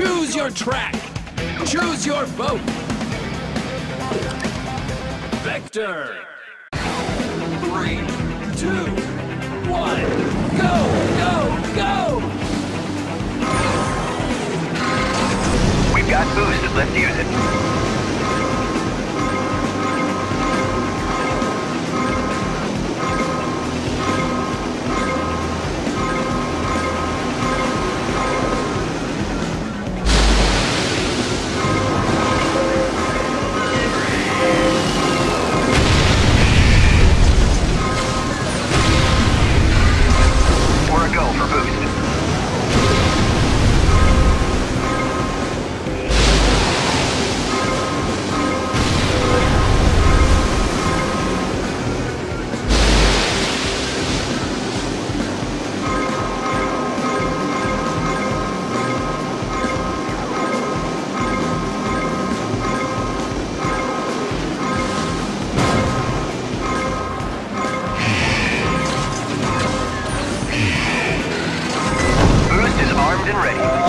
Choose your track. Choose your boat. Vector. Three, two, one, go, go, go! We've got boost, let's use it. and ready.